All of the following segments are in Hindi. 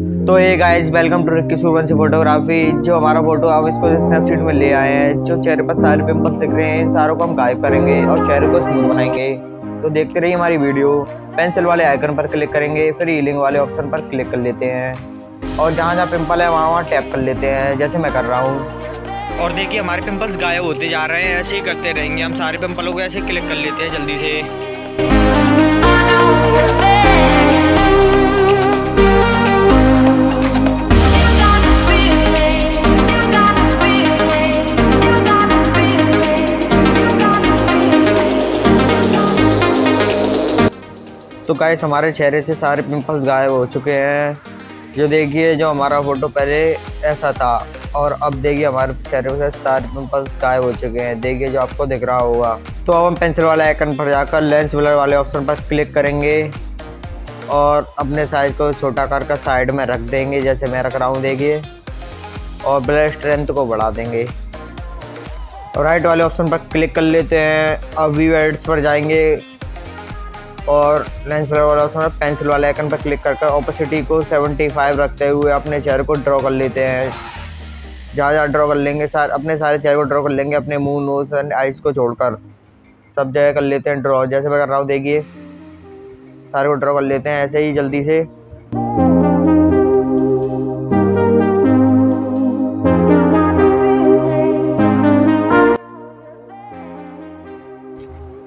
तो ये guys welcome to Rikki Survanshi photography जो हमारा फ़ोटो आप इसको स्नैपसीट में ले आए हैं, जो चेहरे पर सारे पिंपल्स दिख रहे हैं सारों को हम गायब करेंगे और चेहरे को स्मूथ बनाएँगे। तो देखते रहिए हमारी वीडियो पेंसिल वाले आइकन पर क्लिक करेंगे, फिर हीलिंग वाले ऑप्शन पर क्लिक कर लेते हैं। और जहाँ जहाँ पिंपल है, वहाँ वहाँ टैप कर लेते हैं, जैसे मैं कर रहा हूँ। और देखिए, हमारे पिंपल्स गायब होते जा रहे हैं, ऐसे ही करते रहेंगे। हम सारे पिंपलों को ऐसे क्लिक कर लेते हैं जल्दी से। तो गाइस हमारे चेहरे से सारे पिंपल्स गायब हो चुके हैं। जो देखिए, जो हमारा फ़ोटो पहले ऐसा था, और अब देखिए हमारे चेहरे से सारे पिंपल्स गायब हो चुके हैं। देखिए जो आपको दिख रहा होगा। तो अब हम पेंसिल वाले आइकन पर जाकर लेंस ब्लर वाले ऑप्शन पर क्लिक करेंगे, और अपने साइज़ को छोटा कर कर साइड में रख देंगे, जैसे मैं रख रहा हूँ, देखिए। और ब्लर स्ट्रेंथ को बढ़ा देंगे। राइट वाले ऑप्शन पर क्लिक कर लेते हैं। अब वी एड्स पर जाएँगे। और लेंस फ्लेयर वाला उसमें पेंसिल वाले आइकन पर क्लिक करके ओपेसिटी को 75 रखते हुए अपने चेहरे को ड्रॉ कर लेते हैं। जहाँ जहाँ ड्रॉ कर लेंगे सारे, अपने सारे चेहरे को ड्रॉ कर लेंगे, अपने मुँह नोज़ एंड आइज़ को छोड़कर। सब जगह कर लेते हैं ड्रॉ जैसे मैं कर रहा हूँ देखिए, सारे को ड्रॉ कर लेते हैं ऐसे ही जल्दी से।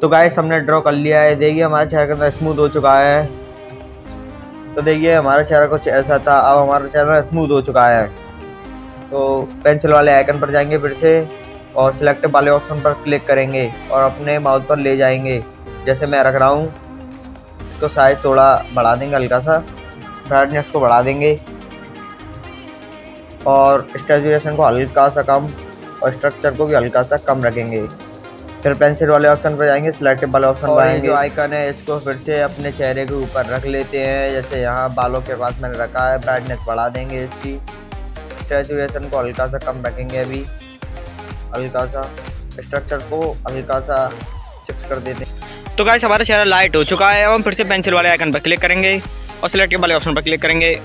तो गाइस हमने ड्रॉ कर लिया है। देखिए, हमारा चेहरा कितना स्मूथ हो चुका है। तो देखिए, हमारा चेहरा कुछ ऐसा था। अब हमारा चेहरा स्मूथ हो चुका है। तो पेंसिल वाले आइकन पर जाएँगे फिर से और सिलेक्ट वाले ऑप्शन पर क्लिक करेंगे और अपने माउथ पर ले जाएँगे। जैसे मैं रख रहा हूँ, इसको साइज़ थोड़ा बढ़ा देंगे हल्का सा। ब्राइटनेस को बढ़ा देंगे। और स्टेचुएशन को हल्का सा कम और स्ट्रक्चर को भी हल्का सा कम रखेंगे। फिर पेंसिल वाले ऑप्शन पर जाएँगे सिलेक्टिव वाले ऑप्शन पर आएँगे। जो आइकन है इसको फिर से अपने चेहरे के ऊपर रख लेते हैं। जैसे यहाँ बालों के पास मैंने रखा है ब्राइटनेस बढ़ा देंगे इसकी। स्टेचुएशन को हल्का सा कम रखेंगे अभी। हल्का सा स्ट्रक्चर को हल्का सा सिक्स कर देते हैं। तो गाइस हमारा चेहरा लाइट हो चुका है और हम फिर से पेंसिल वाले आइकन पर क्लिक करेंगे और सिलेक्टिव वाले ऑप्शन पर क्लिक करेंगे।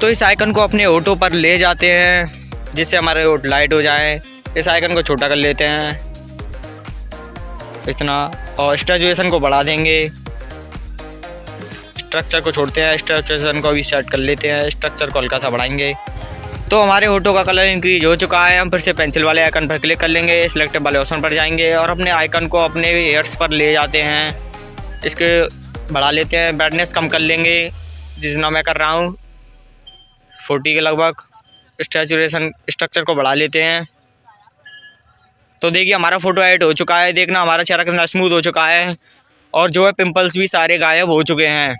तो इस आइकन को अपने ऑटो पर ले जाते हैं जिससे हमारे ओट लाइट हो जाए। इस आइकन को छोटा कर लेते हैं। इतना, और स्टेचुएशन को बढ़ा देंगे। स्ट्रक्चर को छोड़ते हैं स्ट्रक्चरेशन को भी सेट कर लेते हैं स्ट्रक्चर को हल्का सा बढ़ाएँगे। तो हमारे होटो का कलर इंक्रीज हो चुका है, हम फिर से पेंसिल वाले आइकन पर क्लिक कर लेंगे सिलेक्टिव वाले ऑप्शन पर जाएँगे, और अपने आइकन को अपने एयर्स पर ले जाते हैं। इसके बढ़ा लेते हैं ब्राइटनेस कम कर लेंगे, जितना मैं कर रहा हूँ। फोर्टी के लगभग, स्टेचुरेशन स्ट्रक्चर को बढ़ा लेते हैं। तो देखिए, हमारा फ़ोटो एडिट हो चुका है, देखना हमारा चेहरा कितना स्मूथ हो चुका है और जो है पिंपल्स भी सारे गायब हो चुके हैं।